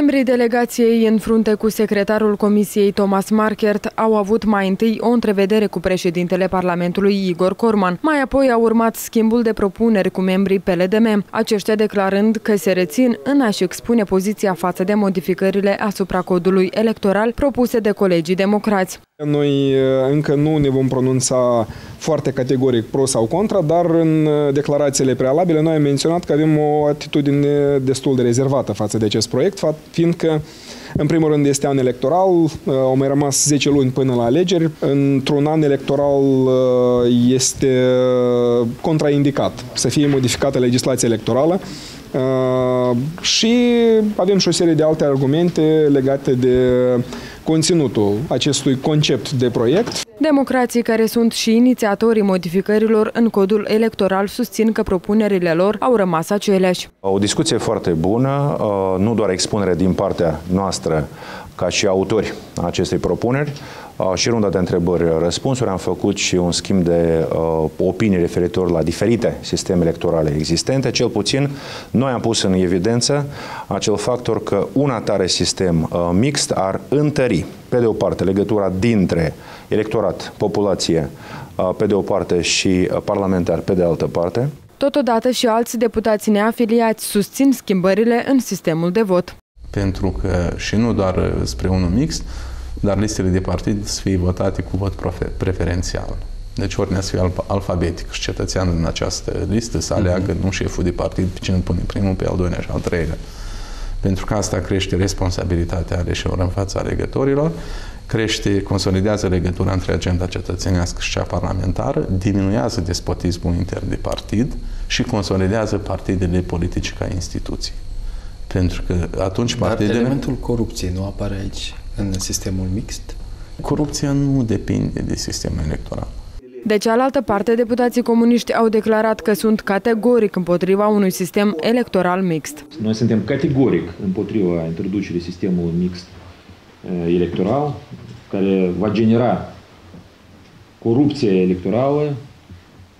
Membrii delegației în frunte cu secretarul Comisiei Thomas Markert au avut mai întâi o întrevedere cu președintele Parlamentului Igor Corman. Mai apoi a urmat schimbul de propuneri cu membrii PLDM, aceștia declarând că se rețin în a-și expune poziția față de modificările asupra codului electoral propuse de colegii democrați. Noi încă nu ne vom pronunța foarte categoric pro sau contra, dar în declarațiile prealabile noi am menționat că avem o atitudine destul de rezervată față de acest proiect, fiindcă în primul rând este an electoral, au mai rămas 10 luni până la alegeri. Într-un an electoral este contraindicat să fie modificată legislația electorală și avem și o serie de alte argumente legate de conținutul acestui concept de proiect. Democrații care sunt și inițiatorii modificărilor în codul electoral susțin că propunerile lor au rămas aceleași. O discuție foarte bună, uh, nu doar expunere din partea noastră ca și autori acestei propuneri, uh, și runda de întrebări-răspunsuri. Am făcut și un schimb de uh, opinii referitor la diferite sisteme electorale existente. Cel puțin, noi am pus în evidență acel factor că un atare sistem uh, mixt ar întări, pe de o parte, legătura dintre electorat, populație, uh, pe de o parte, și uh, parlamentar, pe de altă parte. Totodată și alți deputați neafiliați susțin schimbările în sistemul de vot pentru că și nu doar spre unul mixt, dar listele de partid să fie votate cu vot preferențial. Deci ordinea să fie alfabetic și cetățeanul din această listă să aleagă nu șeful de partid pe cine pune primul, pe al doilea și al treilea. Pentru că asta crește responsabilitatea aleșilor în fața alegătorilor, crește, consolidează legătura între agenda cetățenească și cea parlamentară, diminuează despotismul intern de partid și consolidează partidele politice ca instituții. Pentru că atunci Dar partidele... elementul corupției nu apare aici, în sistemul mixt? Corupția nu depinde de sistemul electoral. De cealaltă parte, deputații comuniști au declarat că sunt categoric împotriva unui sistem electoral mixt. Noi suntem categoric împotriva introducerii sistemului mixt eh, electoral, care va genera corupție electorală,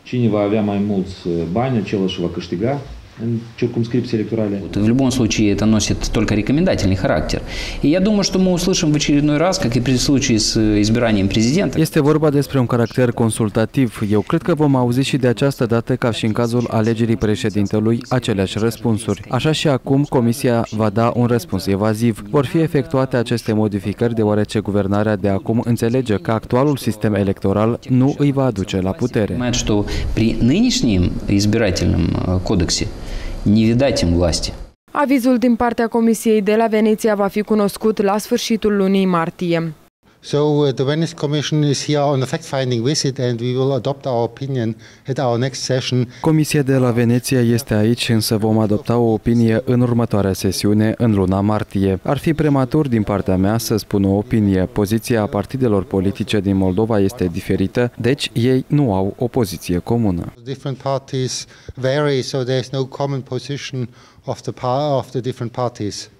cine va avea mai mulți eh, bani, acela și va câștiga în circumscripții electorale. В любом случае это носит только рекомендательный характер. И я думаю, что мы услышим в очередной раз, как и при случае с избиранием президента. Este vorba despre un caracter consultativ. Eu cred că vom auzi și de această dată, ca și în cazul alegerii președintelui, aceleași răspunsuri. Așa și acum, Comisia va da un răspuns evaziv. Vor fi efectuate aceste modificări deoarece guvernarea de acum înțelege că actualul sistem electoral nu îi va aduce la putere. что при нынешнем избирательном кодексе не видать им власти. Avizul din partea Comisiei de la Veneția va fi cunoscut la sfârșitul lunii martie. So uh, the Venice Commission is here on a fact-finding visit and we will adopt our opinion at our next session. Comisia de la Veneția este aici, însă vom adopta o opinie în următoarea sesiune, în luna martie. Ar fi prematur din partea mea să spun o opinie. Poziția partidelor politice din Moldova este diferită, deci ei nu au o poziție comună. Different parties vary, so there is no common position of the, of the different parties.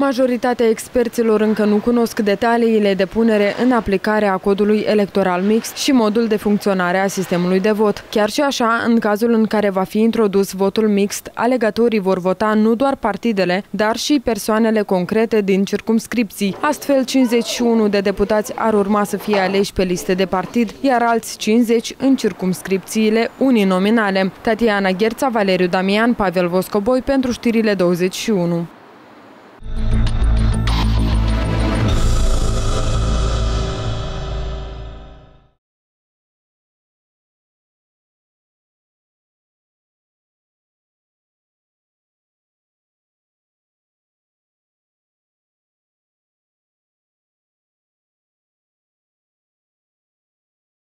Majoritatea experților încă nu cunosc detaliile de punere în aplicare a codului electoral mixt și modul de funcționare a sistemului de vot. Chiar și așa, în cazul în care va fi introdus votul mixt, alegatorii vor vota nu doar partidele, dar și persoanele concrete din circumscripții. Astfel, 51 de deputați ar urma să fie aleși pe liste de partid, iar alți 50 în circumscripțiile uninominale. Tatiana Gherța, Valeriu Damian, Pavel Voscoboi pentru știrile 21. Thank you.